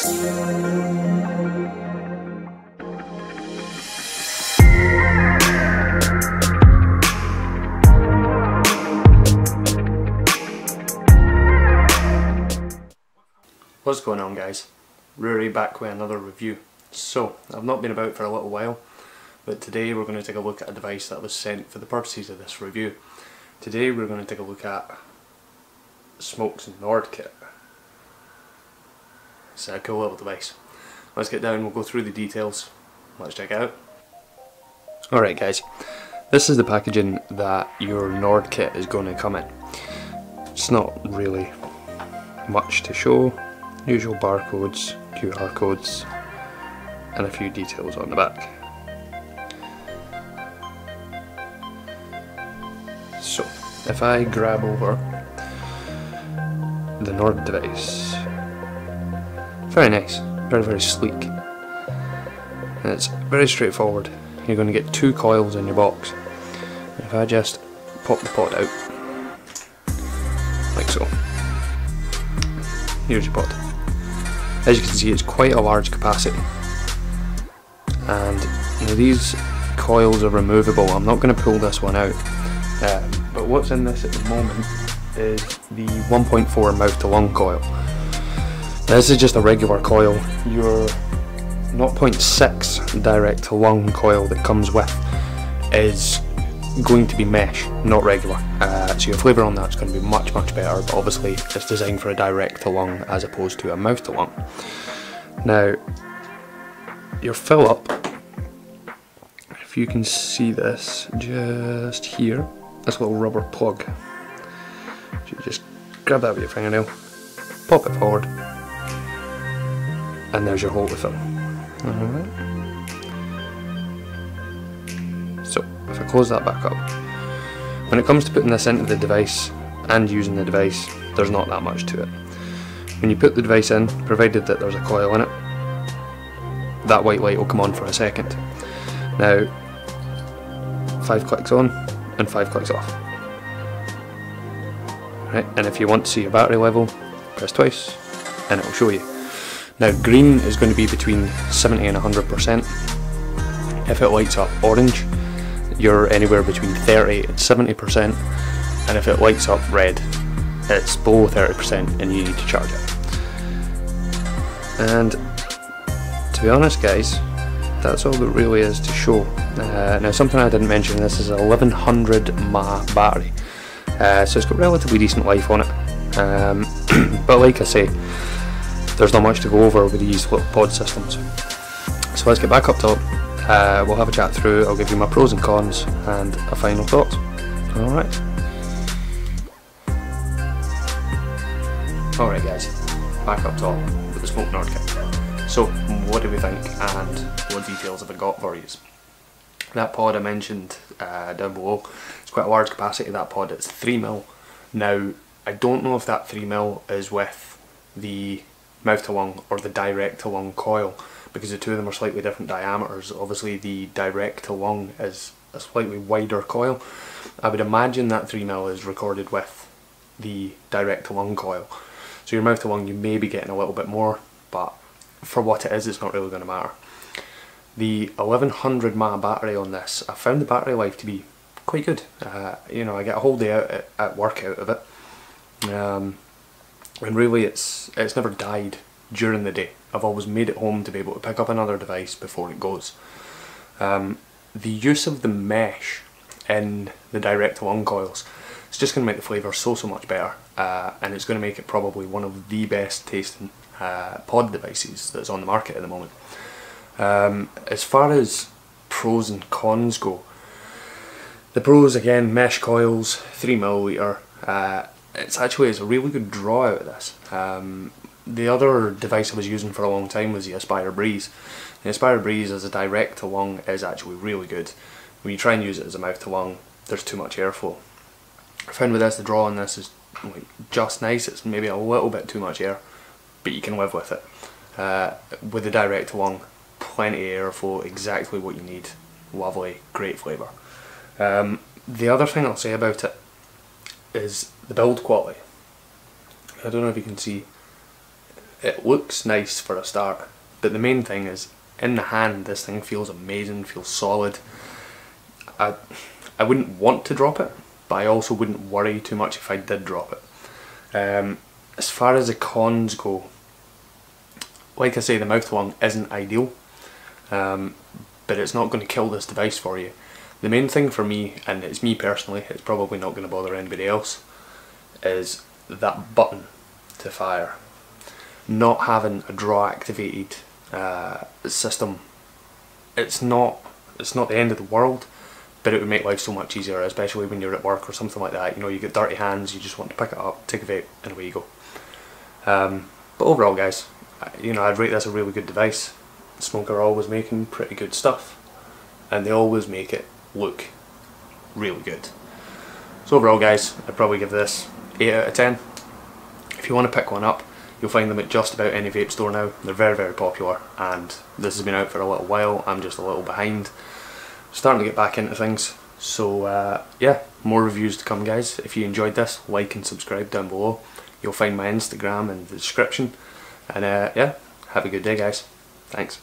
What's going on guys? Rory back with another review. So, I've not been about for a little while, but today we're going to take a look at a device that was sent for the purposes of this review. Today we're going to take a look at SMOK's Nord Kit. It's a cool little device. Let's get down, we'll go through the details. Let's check it out. Alright guys, this is the packaging that your Nord Kit is going to come in. It's not really much to show, usual barcodes, QR codes and a few details on the back. So, if I grab over the Nord device, very nice, very very sleek, and it's very straightforward. You're going to get two coils in your box. If I just pop the pod out, like so, here's your pod. As you can see, it's quite a large capacity, and know, these coils are removable. I'm not going to pull this one out. Um, but what's in this at the moment is the 1.4 mouth to lung coil. This is just a regular coil. Your 0.6 direct lung coil that comes with is going to be mesh, not regular. Uh, so your flavour on that's going to be much, much better, but obviously it's designed for a direct to lung as opposed to a mouth to lung. Now, your fill up, if you can see this just here, this little rubber plug. So you just grab that with your fingernail, pop it forward, and there's your hole to fill. Alright. Mm-hmm. So, if I close that back up, when it comes to putting this into the device and using the device, there's not that much to it. When you put the device in, provided that there's a coil in it, that white light will come on for a second. Now, five clicks on and five clicks off. Right, and if you want to see your battery level, press twice and it will show you. Now green is going to be between 70 and 100%. If it lights up orange, you're anywhere between 30 and 70%, and if it lights up red, it's below 30% and you need to charge it. And to be honest guys, that's all there really is to show. Uh, now something I didn't mention, this is a 1100 mAh battery, uh, so it's got relatively decent life on it. Um, but like I say, there's not much to go over with these pod systems. So let's get back up top, uh, we'll have a chat through, I'll give you my pros and cons and a final thought. Alright. Alright guys, back up top with the SMOK Nord kit. So, what do we think and what details have I got for you? That pod I mentioned uh, down below, it's quite a large capacity that pod, it's 3mm. Now, I don't know if that 3mm is with the mouth to lung or the direct to lung coil because the two of them are slightly different diameters. Obviously the direct to lung is a slightly wider coil. I would imagine that 3mm is recorded with the direct to lung coil. So your mouth to lung you may be getting a little bit more but for what it is it's not really going to matter. The 1100 mAh battery on this, I found the battery life to be quite good. Uh, you know I get a whole day out at, at work out of it. Um, and really it's it's never died during the day. I've always made it home to be able to pick up another device before it goes. Um, the use of the mesh in the direct lung coils it's just going to make the flavour so so much better uh, and it's going to make it probably one of the best tasting uh, pod devices that's on the market at the moment. Um, as far as pros and cons go, the pros again mesh coils, 3 milliliter. Uh, it's actually it's a really good draw out of this. Um, the other device I was using for a long time was the Aspire Breeze. The Aspire Breeze as a direct to lung is actually really good. When you try and use it as a mouth to lung, there's too much airflow. I found with this, the draw on this is like just nice. It's maybe a little bit too much air, but you can live with it. Uh, with the direct to lung, plenty of airflow, exactly what you need. Lovely, great flavour. Um, the other thing I'll say about it is the build quality. I don't know if you can see it looks nice for a start, but the main thing is in the hand this thing feels amazing, feels solid. I, I wouldn't want to drop it, but I also wouldn't worry too much if I did drop it. Um, as far as the cons go, like I say, the mouth one isn't ideal, um, but it's not going to kill this device for you. The main thing for me, and it's me personally, it's probably not going to bother anybody else, is that button to fire. Not having a draw activated uh, system, it's not it's not the end of the world, but it would make life so much easier, especially when you're at work or something like that. You know, you get dirty hands, you just want to pick it up, take a vape, and away you go. Um, but overall, guys, you know, I'd rate this a really good device. Smoker always making pretty good stuff, and they always make it look really good. So overall, guys, I'd probably give this 8 out of 10. If you want to pick one up, you'll find them at just about any vape store now. They're very, very popular, and this has been out for a little while. I'm just a little behind. Starting to get back into things. So uh, yeah, more reviews to come guys. If you enjoyed this, like and subscribe down below. You'll find my Instagram in the description. And uh, yeah, have a good day guys. Thanks.